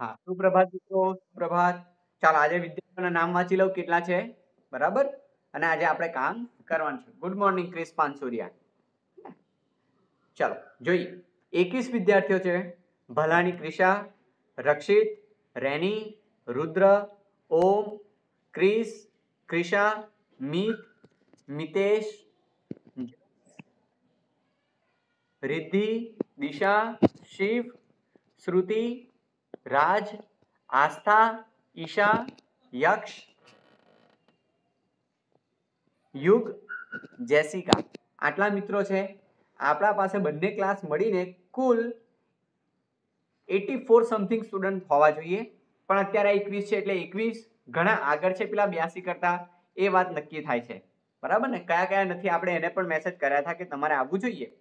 હા, સુપ્રભાત મિત્રો, સુપ્રભાત. ચાલો, આજે વિદ્યાર્થીઓના નામ વાંચી લઉં. કેટલા છે? બરાબર? અને આજે આપણે કામ કરવાનું છે. ગુડ મોર્નિંગ ક્રિસ પાનસુરિયા ચાલો, જોઈએ. એકવીસ વિદ્યાર્થીઓ છે. Bhalani Krisha Rakshit, Reni, Rudra, Om, Chris Krisha Mit, Mitesh Riddhi, Disha, Shiv, Shruti Raj, Aastha, Isha, Yaksh, Yug, Jessica. આટલા મિત્રો છે. આપણા પાસે બંને ક્લાસ મળીને કુલ એટી ફોર સમથિંગ સ્ટુડન્ટ હોવા જોઈએ. પણ અત્યારે એકવીસ છે એટલે એકવીસ ઘણા આગળ છે પેલા બ્યાસી કરતા. એ વાત નક્કી થાય છે. બરાબર ને? કયા કયા નથી? આપણે એને પણ મેસેજ કર્યા હતા કે તમારે આવવું જોઈએ.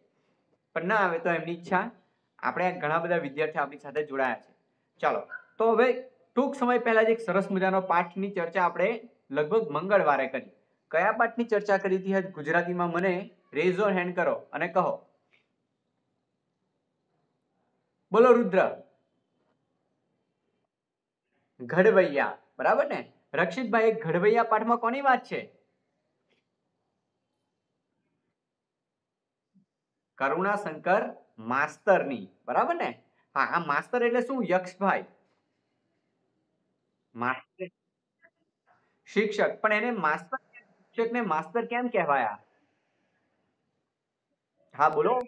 પણ ના આવે તો એમની ઈચ્છા. આપણે ઘણા બધા વિદ્યાર્થીઓ આપણી સાથે જોડાયા છે. ચાલો. તો હવે ટૂંક સમય પહેલા જ એક સરસ મજાનો પાઠની ચર્ચા આપણે લગભગ મંગળવારે કરી કયા પાઠની ચર્ચા કરી હતી ગુજરાતીમાં મને રેઝ હેન્ડ કરો અને કહો. બોલો રુદ્ર. ઘડવૈયા. બરાબર ને? રક્ષિતભાઈ ઘડવૈયા પાઠમાં કોની વાત છે? કરુણાશંકર માસ્તરની. બરાબર ને? હા, આ માસ્તર એટલે શું? યક્ષભાઈ. શિક્ષક. પણ એને માસ્તર શિક્ષકને માસ્તર કેમ કહેવાયા? હા, બોલો.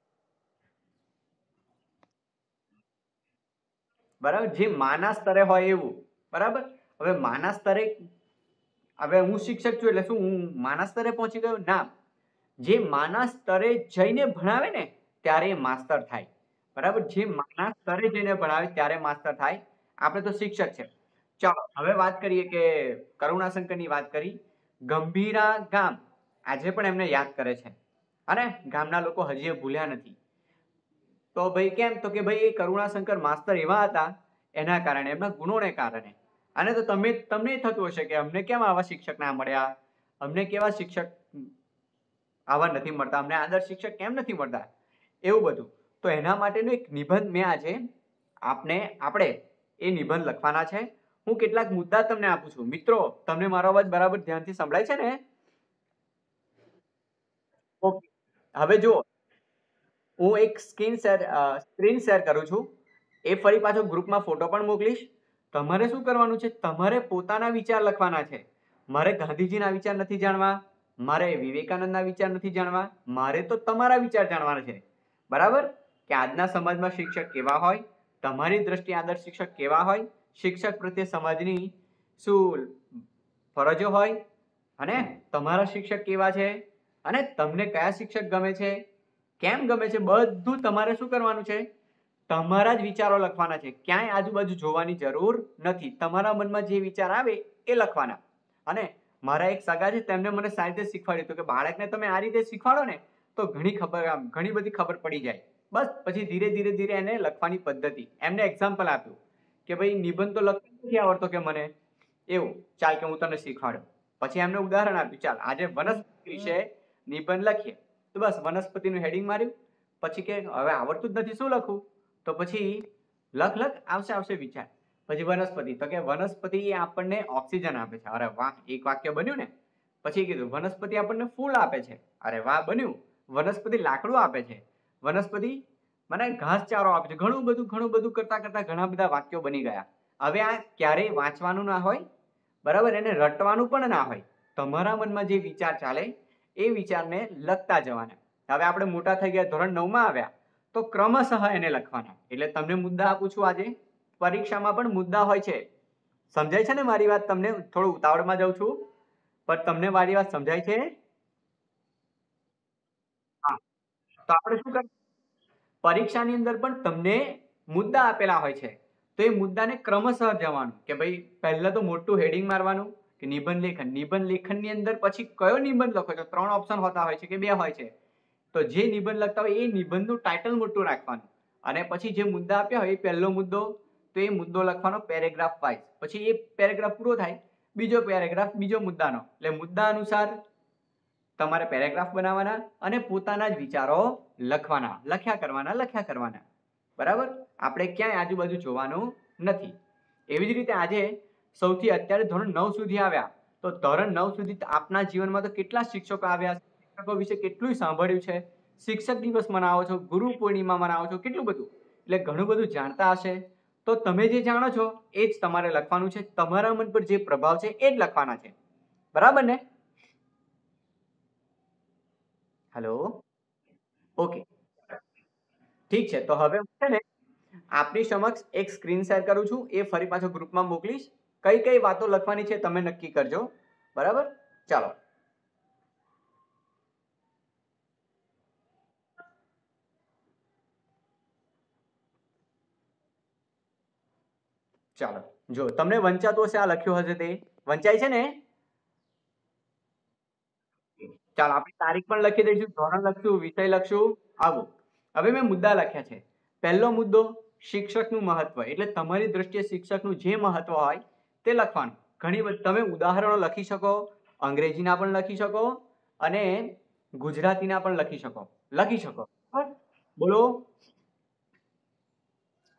બરાબર? જે માના સ્તરે હોય એવું. બરાબર? હવે માના સ્તરે હવે હું શિક્ષક છું એટલે શું? હું માના સ્તરે પહોંચી ગયો? ના. જે માના સ્તરે જઈને ભણાવે ને, ત્યારે માસ્તર થાય. બરાબર? જે માના સ્તરે જઈને ભણાવે ત્યારે માસ્તર થાય. આપણે તો શિક્ષક છે. ચાલો, હવે વાત કરીએ કે કરુણાશંકરની વાત કરી. ગંભીરા ગામ આજે પણ એમને યાદ કરે છે. અને ગામના લોકો હજી ભૂલ્યા નથી. તો ભાઈ કેમ? તો કે ભાઈ કરુણાશંકર માસ્તર એવા હતા એના કારણે, એમના ગુણોને કારણે. અને તો તમે, તમને થતું હશે કે અમને કેમ આવા શિક્ષક ના મળ્યા? અમને કેવા શિક્ષક આવા નથી મળતા? અમને આદર્શ શિક્ષક કેમ નથી મળતા? એવું બધું. તો એના માટેનો એક નિબંધ મેં આજે આપને આપણે એ નિબંધ લખવાના છે. હું કેટલાક મુદ્દા તમને આપું છું. મિત્રો તમને મારો અવાજ બરાબર ધ્યાનથી સંભળાય છે ને? ઓકે. હવે જો હું એક સ્ક્રીન શેર સ્ક્રીન શેર કરું છું. એ ફરી પાછો ગ્રુપમાં ફોટો પણ મોકલીશ. તમારે શું કરવાનું છે? તમારે પોતાના વિચાર લખવાના છે. મારે ગાંધીજીના વિચાર નથી જાણવા. મારે વિવેકાનંદના વિચાર નથી જાણવા. મારે તો તમારા વિચાર જાણવાના છે. બરાબર? કે આજના સમાજમાં શિક્ષક કેવા હોય, તમારી દ્રષ્ટિએ આદર્શ શિક્ષક કેવા હોય, શિક્ષક પ્રત્યે સમાજની શું ફરજો હોય, અને તમારા શિક્ષક કેવા છે, અને તમને કયા શિક્ષક ગમે છે, કેમ ગમે છે, બધું તમારે શું કરવાનું છે? તમારા જ વિચારો લખવાના છે. ક્યાંય આજુબાજુ જોવાની જરૂર નથી. તમારા મનમાં જે વિચાર આવે એ લખવાના. અને મારા એક સગા છે, તેમને મને સારી રીતે શીખવાડ્યું હતું કે બાળકને તમે આ રીતે શીખવાડો ને, તો ઘણી ખબર આમ, ઘણી બધી ખબર પડી જાય. બસ, પછી ધીરે ધીરે ધીરે એને લખવાની પદ્ધતિ. એમને એક્ઝામ્પલ આપ્યું કે ભાઈ, નિબંધ તો લખતા નથી આવડતો કે મને? એવું. ચાલ કે હું તને શીખવાડ્યો પછી એમને ઉદાહરણ આપ્યું. ચાલ, આજે વનસ્પતિ વિશે નિબંધ લખીએ. તો બસ, વનસ્પતિનું હેડિંગ માર્યું. પછી કે, હવે આવડતું જ નથી, શું લખવું? તો પછી લખ લખ, આવશે આવશે વિચાર. પછી વનસ્પતિ. તો કે, વનસ્પતિ એ આપણને ઓક્સિજન આપે છે. અરે વાહ, એક વાક્ય બન્યું ને? પછી કીધું, વનસ્પતિ આપણને ફૂલ આપે છે. અરે વાહ, બન્યું. વનસ્પતિ લાકડું આપે છે. વનસ્પતિ, મને ઘાસચારો આપે છે. ઘણું બધું ઘણું બધું કરતાં કરતાં ઘણા બધા વાક્યો બની ગયા. હવે આ ક્યારેય વાંચવાનું ના હોય, બરાબર? એને રટવાનું પણ ના હોય. તમારા મનમાં જે વિચાર ચાલે, એ વિચારને લખતા જવાના. હવે આપણે મોટા થઈ ગયા ધોરણ નવમાં આવ્યા, તો ક્રમશઃ એને લખવાના. એટલે તમને મુદ્દા આપું છું આજે. પરીક્ષામાં પણ મુદ્દા હોય છે. સમજાય છે ને મારી વાત તમને? થોડું ઉતાવળમાં જાઉં છું. પણ તમને મારી વાત સમજાય છે હા તો આપણે શું કરીએ? પરીક્ષાની અંદર પણ તમને મુદ્દા આપેલા હોય છે. તો એ મુદ્દાને ક્રમશઃ જવાનું કે ભાઈ, પહેલા તો મોટું હેડિંગ મારવાનું કે નિબંધ લેખન. નિબંધ લેખનની અંદર પછી કયો નિબંધ લખો? છો ત્રણ ઓપ્શન હોતા હોય છે કે બે હોય છે. તો જે નિબંધ લખતા હોય એ નિબંધનું ટાઇટલ મોટું રાખવાનું. અને પછી જે મુદ્દા આપ્યા હોય એ પહેલો મુદ્દો, તો એ મુદ્દો લખવાનો પેરેગ્રાફ વાઇઝ પછી એ પેરેગ્રાફ પૂરો થાય, બીજો પેરેગ્રાફ બીજો મુદ્દાનો. એટલે મુદ્દા અનુસાર તમારે પેરેગ્રાફ બનાવવાના અને પોતાના જ વિચારો લખવાના, લખ્યા કરવાના લખ્યા કરવાના. બરાબર? આપણે ક્યાંય આજુબાજુ જોવાનું નથી. એવી જ રીતે આજે સૌથી અત્યારે ધોરણ નવ સુધી આવ્યા. તો ધોરણ નવ સુધી આપના જીવનમાં તો કેટલા શિક્ષકો આવ્યા? શિક્ષકો વિશે કેટલું સાંભળ્યું છે? શિક્ષક દિવસ મનાવો છો? ગુરુ પૂર્ણિમા મનાવો છો? કેટલું બધું? એટલે ઘણું બધું જાણતા હશે. તો તમે જે જાણો છો, એ જ તમારે લખવાનું છે. તમારા મન પર જે પ્રભાવ છે, એ જ લખવાના છે. બરાબર ને? હેલો ઓકે ઠીક છે. તો હવે છે ને આપની સમક્ષ એક સ્ક્રીન શેર કરું છું. એ ફરી પાછો ગ્રુપમાં મોકલીશ. કઈ કઈ વાતો લખવાની છે તમે નક્કી કરજો. બરાબર? ચાલો. ચાલો. જો, તમને વંચાતું હશે આ લખ્યું હશે તે. વંચાય છે ને? ચાલો, આપણે તારીખ પણ લખી દઈશું, ધોરણ લખશું, વિષય લખશું. આવું. હવે મેં મુદ્દા લખ્યા છે. પહેલો મુદ્દો, શિક્ષકનું મહત્વ. એટલે તમારી દ્રષ્ટિએ શિક્ષકનું જે મહત્વ હોય તે લખવાનું. ઘણી બધી, તમે ઉદાહરણો લખી શકો, અંગ્રેજીના પણ લખી શકો અને ગુજરાતીના પણ લખી શકો. લખી શકો. બોલો.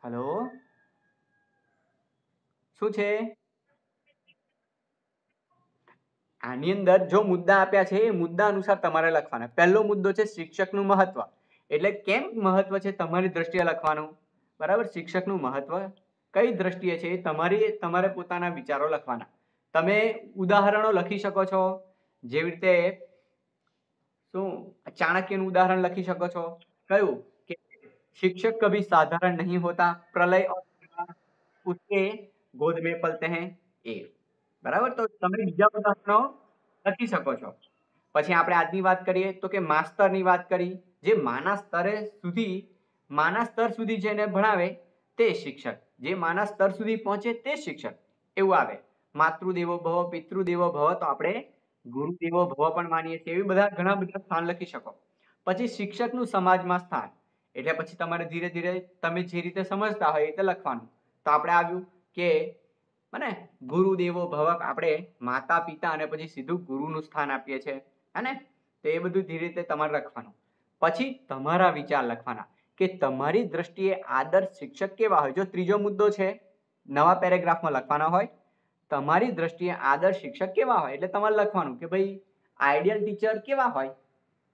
હલો. શું છે? આની અંદર જો મુદ્દા આપ્યા છે એ મુદ્દા અનુસાર તમારે લખવાના પહેલો મુદ્દો છે શિક્ષકનું મહત્વ એટલે કેમ મહત્વ છે તમારી દ્રષ્ટિએ લખવાનું બરાબર શિક્ષકનું મહત્વ કઈ દ્રષ્ટિએ છે એ તમારી તમારે પોતાના વિચારો લખવાના તમે ઉદાહરણો લખી શકો છો જેવી રીતે શું ચાણક્યનું ઉદાહરણ લખી શકો છો કયું કે શિક્ષક કભી સાધારણ નહીં હોતા પ્રલય उसके ગોદ में પલતે हैं એ બરાબર? તો તમે બીજા ઉદાહરણો લખી શકો છો. પછી આપણે આજની વાત કરીએ તો કે માસ્તરની વાત કરી. જે માના સ્તરે સુધી, માના સ્તર સુધી જેને ભણાવે તે શિક્ષક. જે માના સ્તર સુધી પહોંચે તે શિક્ષક. એવું આવે. માતૃદેવો ભવ, પિતૃદેવો ભવ, તો આપણે ગુરુદેવો ભવ પણ માનીએ છીએ. એવી બધા ઘણા બધા સ્થાન લખી શકો. પછી શિક્ષકનું સમાજમાં સ્થાન. એટલે પછી તમારે ધીરે ધીરે તમે જે રીતે સમજતા હોય એ રીતે લખવાનું. તો આપણે આવ્યું કે અને ગુરુદેવો ભવક આપણે માતા, પિતા અને પછી સીધું ગુરુનું સ્થાન આપીએ છીએ. હે તો એ બધું ધીરે રીતે તમારે લખવાનું. પછી તમારા વિચાર લખવાના કે તમારી દ્રષ્ટિએ આદર્શ શિક્ષક કેવા હોય? જો ત્રીજો મુદ્દો છે, નવા પેરેગ્રાફમાં લખવાના હોય, તમારી દ્રષ્ટિએ આદર્શ શિક્ષક કેવા હોય? એટલે તમારે લખવાનું કે ભાઈ આઈડિયલ ટીચર કેવા હોય?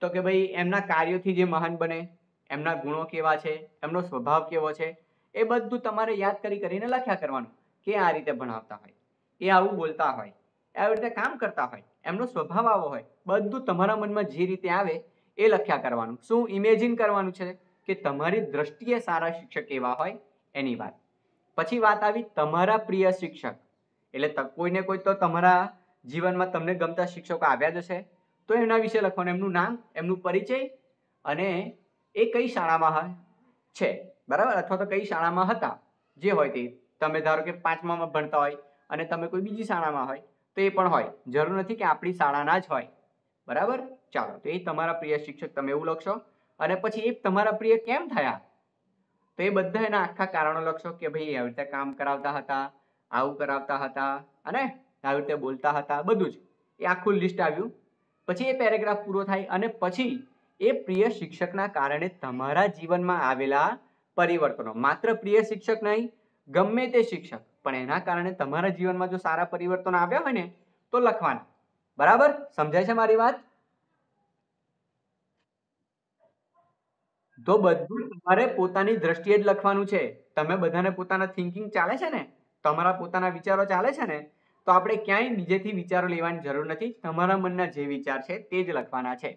તો કે ભાઈ, એમના કાર્યોથી જે મહાન બને, એમના ગુણો કેવા છે, એમનો સ્વભાવ કેવો છે? એ બધું તમારે યાદ કરી કરીને લખ્યા કરવાનું. કે આ રીતે ભણાવતા હોય, એ આવું બોલતા હોય આવી રીતે કામ કરતા હોય, એમનો સ્વભાવ આવો હોય, બધું તમારા મનમાં જે રીતે આવે એ લખ્યા કરવાનું. શું ઇમેજિન કરવાનું છે કે તમારી દ્રષ્ટિએ સારા શિક્ષક એવા હોય, એની વાત. પછી વાત આવી તમારા પ્રિય શિક્ષક. એટલે કોઈને કોઈ તો તમારા જીવનમાં તમને ગમતા શિક્ષકો આવ્યા જ હશે, તો એના વિશે લખવાનું, એમનું નામ, એમનું પરિચય અને એ કઈ શાળામાં છે. બરાબર? અથવા તો કઈ શાળામાં હતા, જે હોય તે. તમે ધારો કે પાંચમામાં ભણતા હોય અને તમે કોઈ બીજી શાળામાં હોય, તો એ પણ હોય. જરૂર નથી કે આપણી શાળાના જ હોય. બરાબર? ચાલો, તો એ તમારા પ્રિય શિક્ષક તમે એવું લખશો. અને પછી એ તમારા પ્રિય કેમ થયા? તો એ બધા એના આખા કારણો લખશો કે ભાઈ આવી રીતે કામ કરાવતા હતા, આવું કરાવતા હતા, અને આવી રીતે બોલતા હતા, બધું જ. એ આખું લિસ્ટ આવ્યું. પછી એ પેરેગ્રાફ પૂરો થાય અને પછી એ પ્રિય શિક્ષકના કારણે તમારા જીવનમાં આવેલા પરિવર્તનો. માત્ર પ્રિય શિક્ષક નહીં ગમે તે શિક્ષક, પણ એના કારણે તમારા જીવનમાં જો સારા પરિવર્તન આવ્યા હોય ને, તો લખવાના. બરાબર? સમજાય છે મારી વાત? તો બધું તમારે પોતાની દ્રષ્ટિએ જ લખવાનું છે. તમે બધાને પોતાના થિંકિંગ ચાલે છે ને? તમારા પોતાના વિચારો ચાલે છે ને? તો આપણે ક્યાંય બીજેથી વિચારો લેવાની જરૂર નથી. તમારા મનના જે વિચાર છે તે જ લખવાના છે.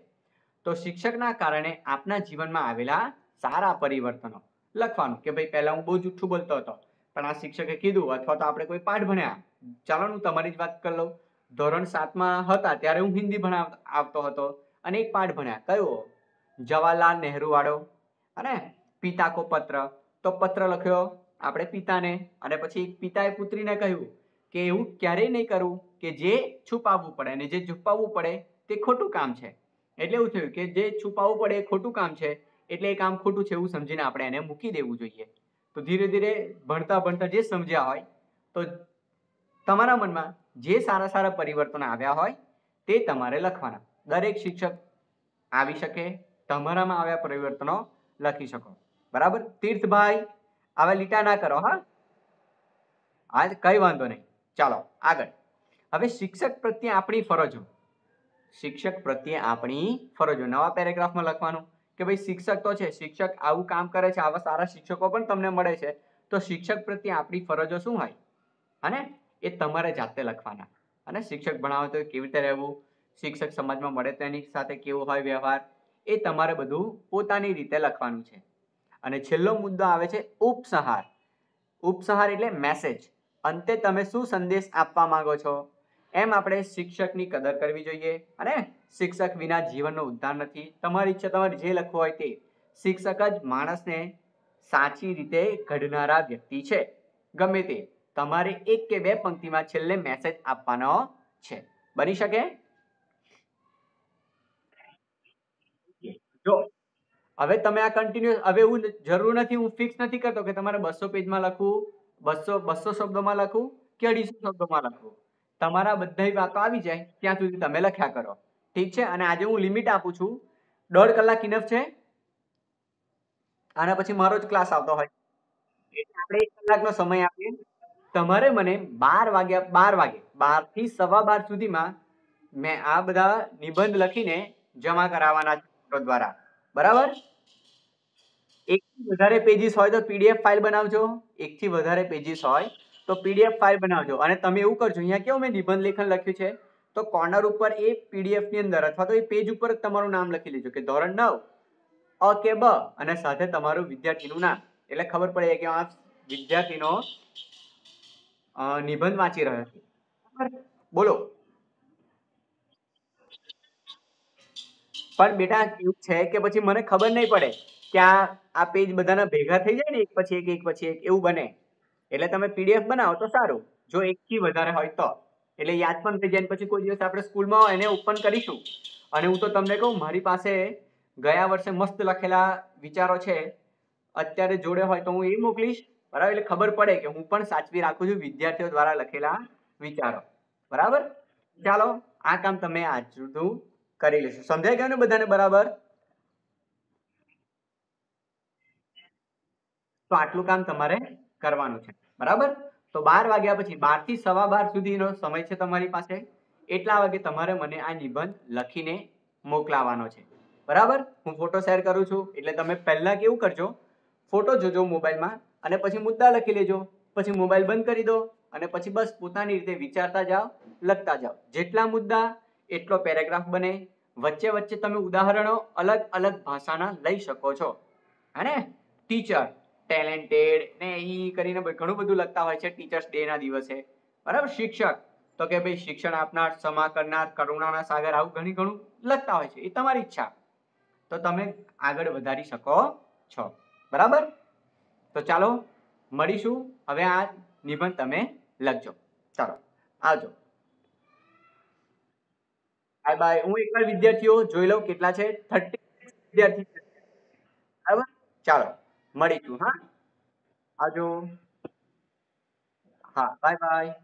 તો શિક્ષકના કારણે આપના જીવનમાં આવેલા સારા પરિવર્તનો લખવાનું. કે ભાઈ પહેલા હું બહુ જૂઠું બોલતો હતો. પણ આ શિક્ષકે કીધું, અથવા તો આપણે કોઈ પાઠ ભણ્યા. ચાલો હું તમારી જ વાત કરી લઉં. ધોરણ સાતમાં હતા, ત્યારે હું હિન્દી ભણાવ, આવતો હતો અને એક પાઠ ભણ્યા. કયો? જવાહરલાલ નહેરુ વાળો અને પિતા કો પત્ર. તો પત્ર લખ્યો આપણે પિતાને. અને પછી પિતાએ પુત્રીને કહ્યું કે એવું ક્યારેય નહીં કરવું કે જે છુપાવવું પડે અને જે છુપાવવું પડે તે ખોટું કામ છે. એટલે એવું થયું કે જે છુપાવવું પડે એ ખોટું કામ છે, એટલે એ કામ ખોટું છે એવું સમજીને આપણે એને મૂકી દેવું જોઈએ. તો ધીરે ધીરે ભણતા ભણતા જે સમજ્યા હોય, તો તમારા મનમાં જે સારા સારા પરિવર્તન આવ્યા હોય, તે તમારે લખવાના. દરેક શિક્ષક આવી શકે, તમારામાં આવ્યા પરિવર્તનો લખી શકો. બરાબર? તીર્થભાઈ આવા લીટા ના કરો, હા? આ કઈ વાંધો નહીં. ચાલો, આગળ. હવે શિક્ષક પ્રત્યે આપણી ફરજો. શિક્ષક પ્રત્યે આપણી ફરજો. નવા પેરેગ્રાફમાં લખવાનું. કે ભાઈ શિક્ષક તો છે, શિક્ષક આવું કામ કરે છે, આવા સારા શિક્ષકો પણ તમને મળે છે, તો શિક્ષક પ્રત્યે આપણી ફરજો શું હોય? અને એ તમારે જાતે લખવાના. અને શિક્ષક ભણાવે તો કેવી રીતે રહેવું? શિક્ષક સમાજમાં મળે તો એની સાથે કેવો હોય વ્યવહાર? એ તમારે બધું પોતાની રીતે લખવાનું છે. અને છેલ્લો મુદ્દો આવે છે ઉપસંહાર. ઉપસંહાર એટલે મેસેજ અંતે તમે શું સંદેશ આપવા માંગો છો? એમ આપણે શિક્ષકની કદર કરવી જોઈએ. અને શિક્ષક વિના જીવનનો ઉદ્ધાર નથી. તમારી ઈચ્છા તમારે જે લખવું હોય તે. શિક્ષક જ માણસને સાચી રીતે ઘડનારા વ્યક્તિ છે. ગમે તે. તમારે એક કે બે પંક્તિમાં છેલ્લે મેસેજ આપવાનો છે. બની શકે? જો. હવે તમે આ કન્ટિન્યુઅસ હવે હું જરૂર નથી, હું ફિક્સ નથી કરતો કે તમારે બસો પેજમાં લખવું, બસો બસો શબ્દોમાં લખવું કે અઢીસો શબ્દોમાં લખવું? તમારા બધા વાતો આવી જાય, ત્યાં સુધી તમે લખ્યા કરો. ઠીક છે? અને આજે હું લિમિટ આપું છું. દોઢ કલાક ઇનફ છે? આના પછી મારો જ ક્લાસ આવતો હોય. આપણે એક કલાકનો સમય આપીએ. તમારે મને બાર વાગ્યા, બાર વાગે, બારથી સવા બાર સુધીમાં મેં આ બધા નિબંધ લખીને જમા કરાવવાના છે દ્વારા. બરાબર? એકથી વધારે પેજીસ હોય તો પીડીએફ ફાઇલ બનાવજો. એકથી વધારે પેજીસ હોય તો પીડીએફ ફાઇલ બનાવજો. અને તમે એવું કરજો, અહીંયા કેવું મેં નિબંધ લેખન લખ્યું છે? તો કોર્નર ઉપર એ પીડીએફની અંદર અથવા તો એ પેજ ઉપર તમારું નામ લખી લેજો, કે ધોરણ નવ, અ કે બ, અને સાથે તમારું વિદ્યાર્થીનું નામ. એટલે ખબર પડે કે આ વિદ્યાર્થીનો નિબંધ વાંચી રહ્યો છે. બોલો. પણ બેટા, એવું છે કે પછી મને ખબર નહીં પડે કે આ આ પેજ બધાના ભેગા થઈ જાય ને એક પછી એક એક પછી એક, એવું બને. એટલે તમે પીડીએફ બનાવો તો સારું. જો એકથી વધારે હોય તો. એટલે યાદ પણ થઈ જાય પછી કોઈ દિવસ આપણે સ્કૂલમાં એને ઓપન કરીશું. અને હું તો તમને કહું, મારી પાસે ગયા વર્ષે મસ્ત લખેલા વિચારો છે. અત્યારે જોડે હોય તો હું એ મોકલીશ. બરાબર? એટલે ખબર પડે કે હું પણ સાચવી રાખું છું વિદ્યાર્થીઓ દ્વારા લખેલા વિચારો. બરાબર? ચાલો, આ કામ તમે આજ સુધી કરી લેશો. સમજાઈ ગયું ને બધાને બરાબર? તો આટલું કામ તમારે કરવાનું છે. બરાબર? તો બાર વાગ્યા પછી બારથી સવા બાર સુધીનો સમય છે તમારી પાસે. એટલા વાગે તમારે મને આ નિબંધ લખીને મોકલાવાનો છે. બરાબર? હું ફોટો શેર કરું છું, એટલે તમે પહેલાં કેવું કરજો? ફોટો જોજો મોબાઈલમાં અને પછી મુદ્દા લખી લેજો. પછી મોબાઈલ બંધ કરી દો અને પછી બસ પોતાની રીતે વિચારતા જાઓ, લખતા જાઓ. જેટલા મુદ્દા, એટલો પેરેગ્રાફ બને. વચ્ચે વચ્ચે તમે ઉદાહરણો અલગ અલગ ભાષાના લઈ શકો છો. હે ટીચર ટેલેન્ટેડ ને એ કરીને ઘણું બધું લખતા હોય છે ટીચર્સ ડે ના દિવસે. બરાબર? શિક્ષક. તો કે ભાઈ શિક્ષણ આપનાર, ક્ષમા કરનાર, કરુણાના સાગર આવું ઘણી ઘણું લખતા હોય છે. એ તમારી ઈચ્છા. તો તમે આગળ વધારી શકો છો. બરાબર? તો ચાલો મળીશું. હવે આ નિબંધ તમે લખજો. ચાલો, આવજો. Bye bye. હું એકવાર વિદ્યાર્થીઓ જોઈ લઉં કેટલા છે? થર્ટી વિદ્યાર્થી બરાબર? ચાલો. મળીશું હા? આજો હા બાય બાય